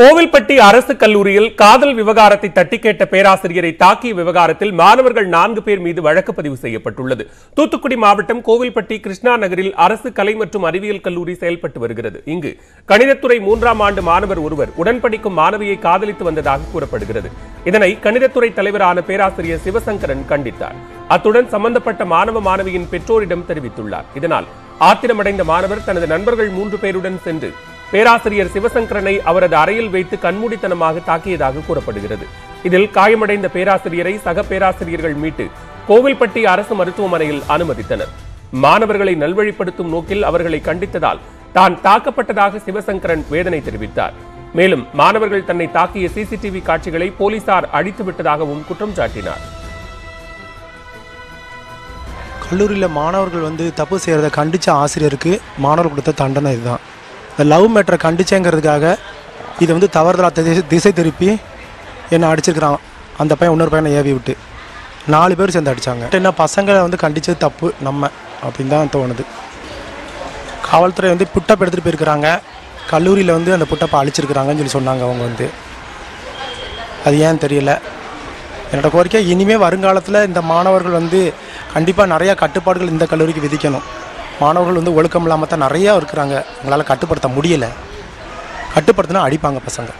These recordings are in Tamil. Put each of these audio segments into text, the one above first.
கோவில்பட்டி அரசு கல்லூரியில் காதல் விவகாரத்தை தட்டி கேட்ட பேராசிரியரை தாக்கிய விவகாரத்தில் மாணவர்கள் நான்கு பேர் மீது வழக்கு பதிவு செய்யப்பட்டுள்ளது. தூத்துக்குடி மாவட்டம் கோவில்பட்டி கிருஷ்ணா நகரில் அரசு கலை மற்றும் அறிவியல் கல்லூரி செயல்பட்டு வருகிறது. இங்கு கணிதத்துறை மூன்றாம் ஆண்டு மாணவர் ஒருவர் உடன்படிக்கும் மாணவியை காதலித்து வந்ததாக கூறப்படுகிறது. இதனை கணிதத்துறை தலைவரான பேராசிரியர் சிவசங்கரன் கண்டித்தார். அத்துடன் சம்பந்தப்பட்ட மாணவ மாணவியின் பெற்றோரிடம் தெரிவித்துள்ளார். இதனால் ஆத்திரமடைந்த மாணவர் தனது நண்பர்கள் மூன்று பேருடன் சென்று பேராசிரியர் சிவசங்கரனை அவரது அறையில் வைத்து கண்மூடித்தனமாக தாக்கியதாக கூறப்படுகிறது. இதில் காயமடைந்த பேராசிரியரை சக பேராசிரியர்கள் மீட்டு கோவில்பட்டி அரசு மருத்துவமனையில் அனுமதித்தனர். மாணவர்களை நல்வழிப்படுத்தும் நோக்கில் அவர்களை கண்டித்ததால் தான் தாக்கப்பட்டதாக சிவசங்கரன் வேதனை தெரிவித்தார். மேலும் மாணவர்கள் தன்னை தாக்கிய சிசிடிவி காட்சிகளை போலீசார் அழித்து விட்டதாகவும் குற்றம் சாட்டினார். கல்லூரியில் மாணவர்கள் வந்து தப்பு செய்கிறத கண்டித்த ஆசிரியருக்கு மாணவர் கொடுத்த தண்டனை இதுதான். லவ் மேட்டரை கண்டிச்சேங்கிறதுக்காக இதை வந்து தவறுதலா திசை திசை திருப்பி என்னை அடிச்சிருக்கிறான். அந்த பையன் இன்னொரு பையனை ஏவி விட்டு. நாலு பேர் சேர்ந்து அடித்தாங்க என்ன பசங்களை வந்து கண்டித்தது தப்பு நம்ம அப்படின்னு தான் தோணுது. காவல்துறை வந்து புட்டப் எடுத்துகிட்டு போயிருக்கிறாங்க. கல்லூரியில் வந்து அந்த புட்டப்பை அழிச்சிருக்கிறாங்கன்னு சொல்லி சொன்னாங்க அவங்க வந்து. அது ஏன் தெரியல? என்னோடய கோரிக்கை இனிமேல் வருங்காலத்தில் இந்த மாணவர்கள் வந்து கண்டிப்பாக நிறையா கட்டுப்பாடுகள் இந்த கல்லூரிக்கு விதிக்கணும். மாணவர்கள் வந்து ஒழுக்கம் இல்லாமல் தான் நிறையா இருக்கிறாங்க. எங்களால் கட்டுப்படுத்த முடியலை. கட்டுப்படுத்தினா அடிப்பாங்க பசங்க.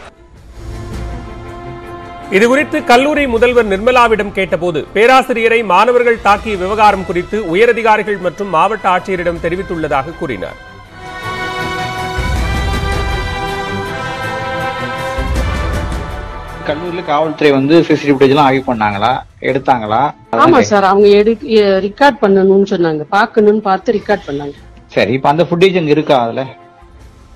இதுகுறித்து கல்லூரி முதல்வர் நிர்மலாவிடம் கேட்டபோது பேராசிரியரை மாணவர்கள் தாக்கிய விவகாரம் குறித்து உயரதிகாரிகள் மற்றும் மாவட்ட ஆட்சியரிடம் தெரிவித்துள்ளதாக கூறினார். கல்லூரியில் காவல்துறை வந்து சிசிடிவி ஃபுட்டேஜ் எல்லாம் ஆய்வு பண்ணாங்களா? எடுத்தாங்களா? ஆமா சார் அவங்க எடு ரெக்கார்ட் பண்ணணும்னு சொன்னாங்க. பார்க்கணும்னு பார்த்து ரெக்கார்ட் பண்ணாங்க. சரி இப்ப அந்த ஃபுட்டேஜ் அங்க இருக்கா அதுல?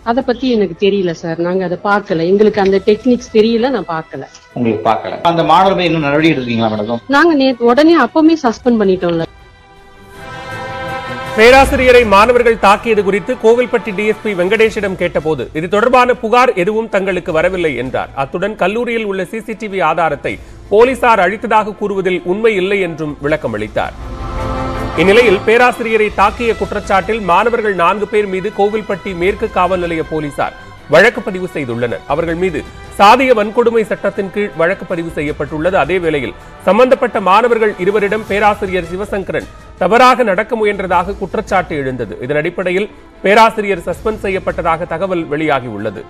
அத பத்தி எனக்கு தெரியல சார். நாங்க அதை பார்க்கல. எங்களுக்கு அந்த டெக்னிக்ஸ் தெரியல நான் பார்க்கல. உங்களுக்கு பார்க்கல. அந்த மாணவர் மீது இன்னும் நடவடிக்கை எடுத்தீங்களா மேடம் நாங்க நேத்து உடனே அப்பவுமே சஸ்பெண்ட் பண்ணிட்டோம்ல. பேராசிரியரை மாணவர்கள் தாக்கியது குறித்து கோவில்பட்டி டிஎஸ்பி வெங்கடேஷிடம் கேட்டபோது இது தொடர்பான புகார் எதுவும் தங்களுக்கு வரவில்லை என்றார். அத்துடன் கல்லூரியில் உள்ள சிசிடிவி ஆதாரத்தை போலீசார் அழித்ததாக கூறுவதில் உண்மை இல்லை என்றும் விளக்கம் அளித்தார். இந்நிலையில் பேராசிரியரை தாக்கிய குற்றச்சாட்டில் மாணவர்கள் நான்கு பேர் மீது கோவில்பட்டி மேற்கு காவல் நிலைய போலீசார் வழக்கு பதிவு செய்துள்ளனர். அவர்கள் மீது சாதிய வன்கொடுமை சட்டத்தின் கீழ் வழக்கு பதிவு செய்யப்பட்டுள்ளது. அதேவேளையில் சம்பந்தப்பட்ட மாணவர்கள் இருவரிடம் பேராசிரியர் சிவசங்கரன் தவறாக நடக்க முயன்றதாக குற்றச்சாட்டு எழுந்தது. இதன் அடிப்படையில் பேராசிரியர் சஸ்பெண்ட் செய்யப்பட்டதாக தகவல் வெளியாகியுள்ளது